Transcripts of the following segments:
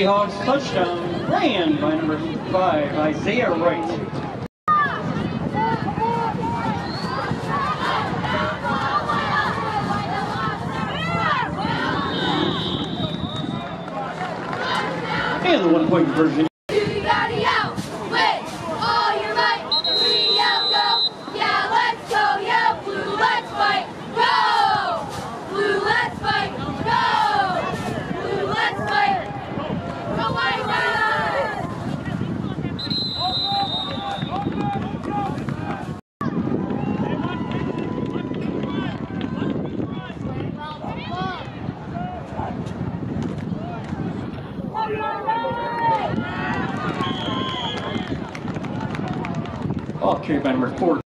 Seahawks touchdown ran by number five, Isaiah Wright. And the one-point conversion everybody report.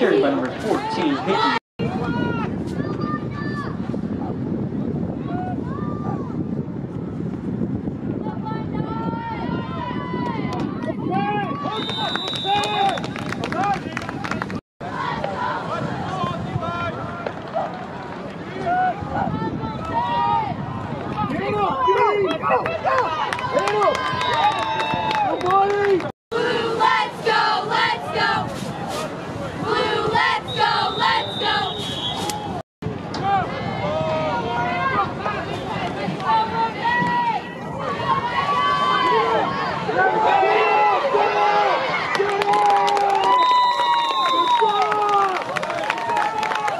carry by number 14, Hickey.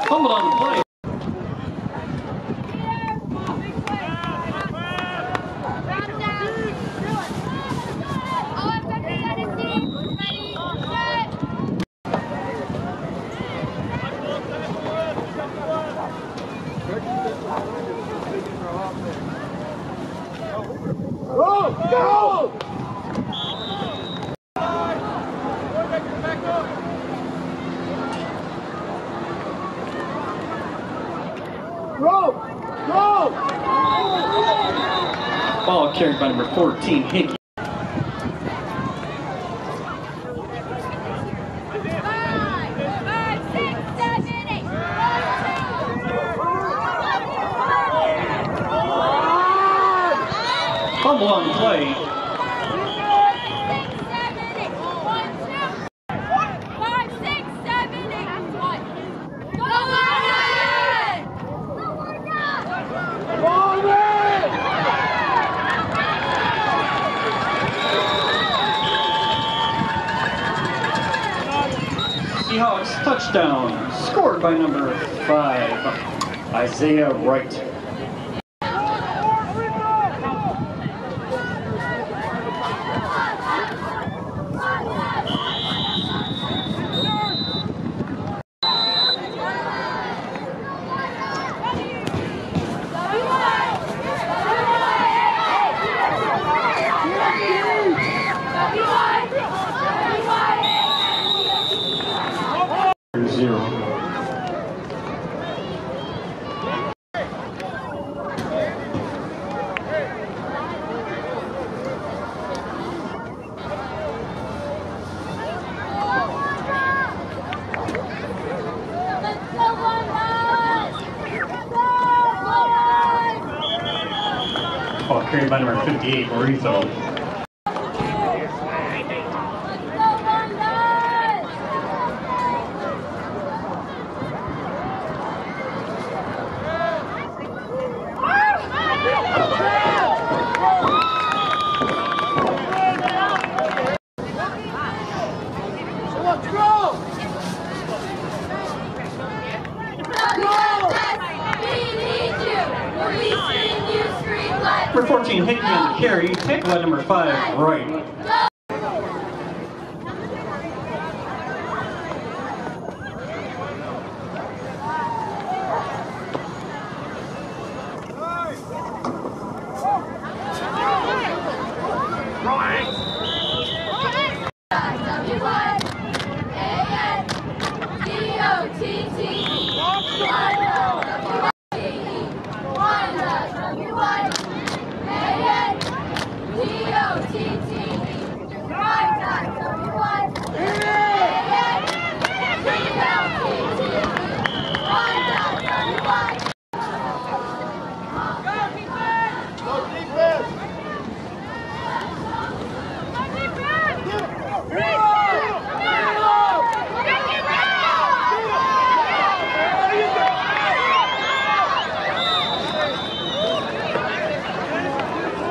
Come on, play. ball carried by number 14, Hickey. Medina Wright. created by number 58, Orizo.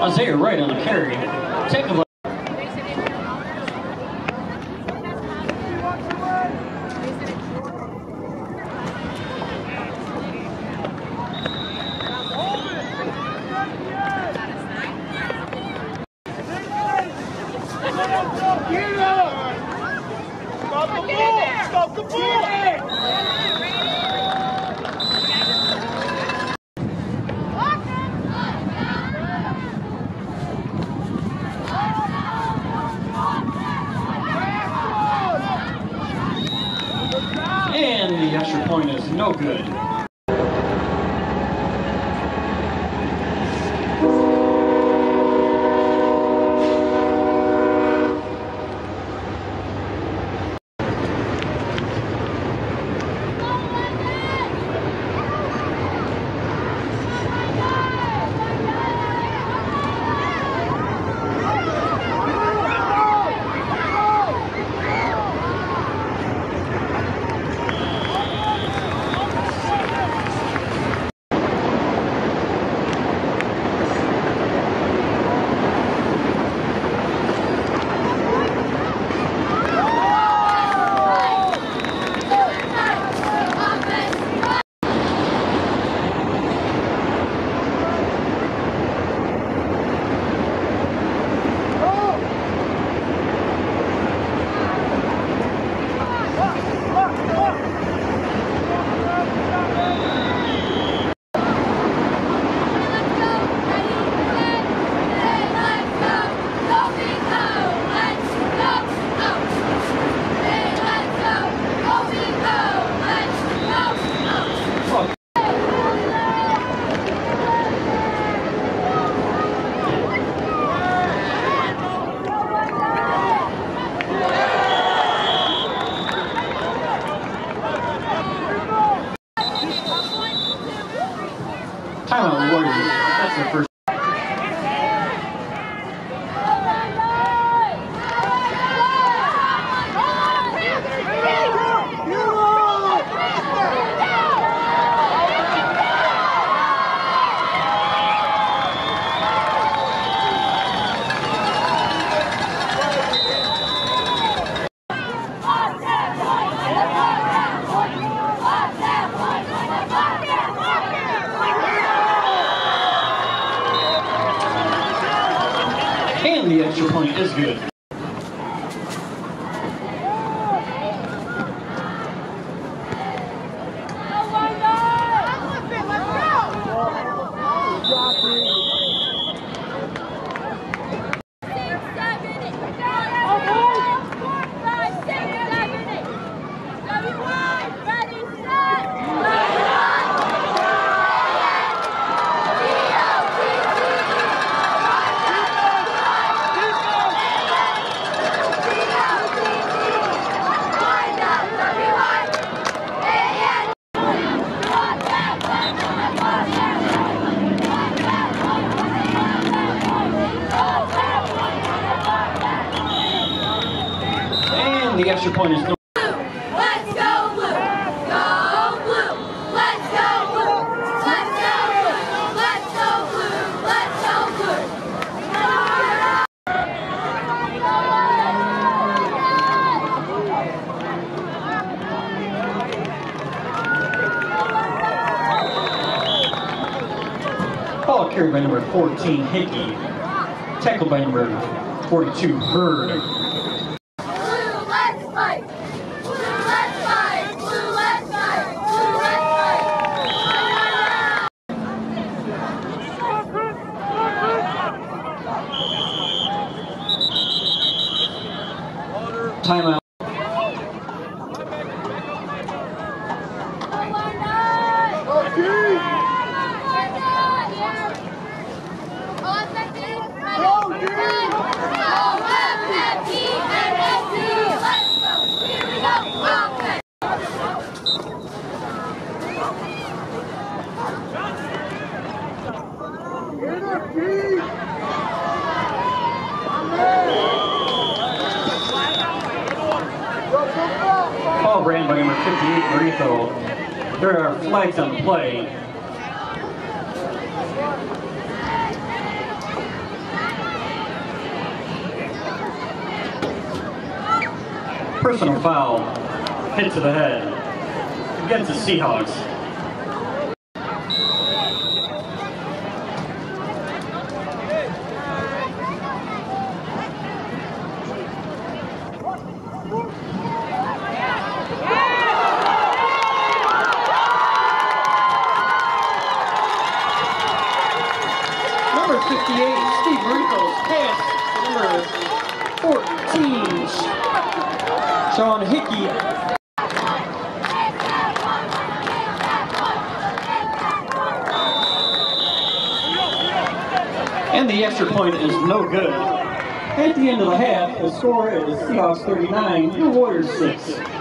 Isaiah Wright on the carry, tackle by Get extra point is good. Go blue! Ball carried by number 14, Hickey. Tackled by number 42, Hurd. Ball ran by number 58, Marito. There are flags on the play. Personal foul. Hit to the head. Against the Seahawks. Number 58, Steve Rico's pass. Number 14, Sean Hickey. And the extra point is no good. At the end of the half, the score is Seahawks 39, the Warriors 6.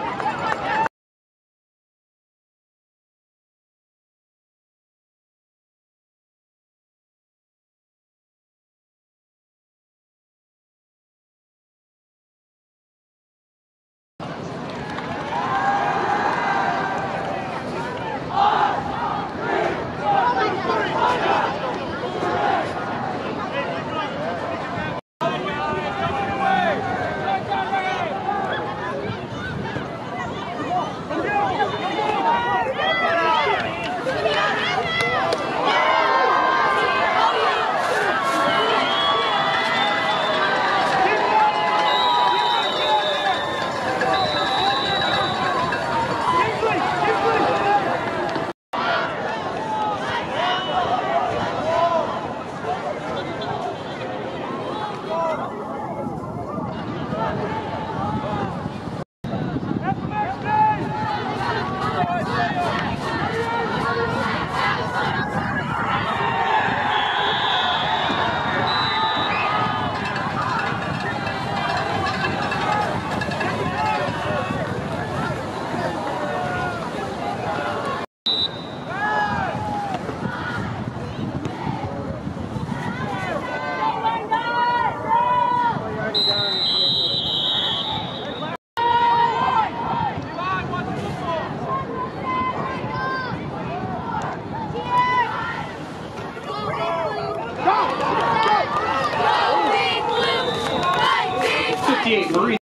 58, Marie.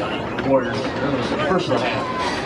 Warriors. It was the first of the half.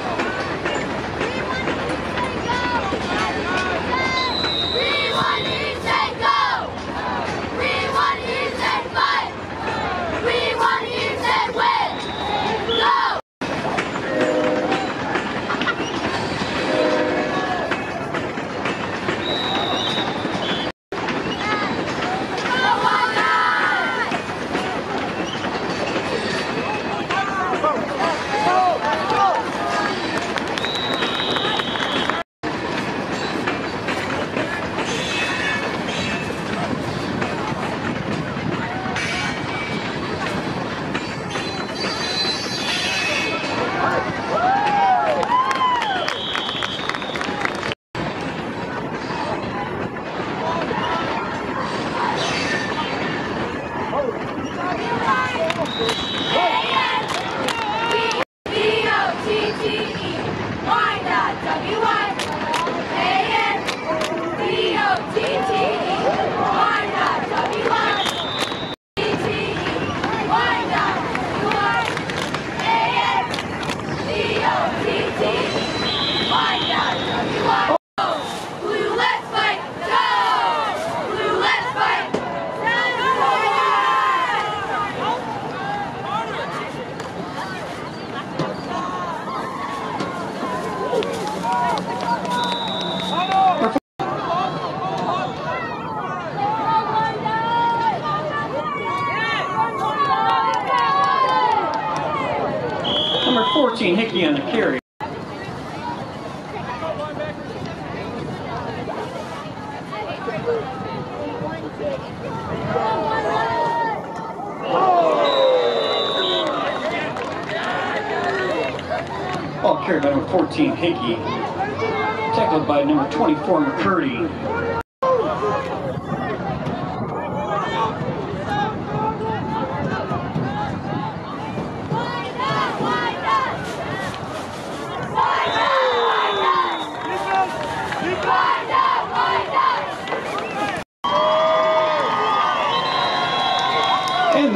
And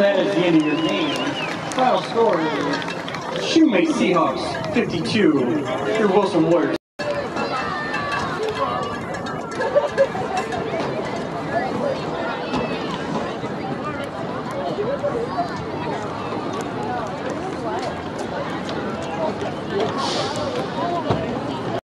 that is the end of your game. Final score is Seahawks 52, your Wilson Warriors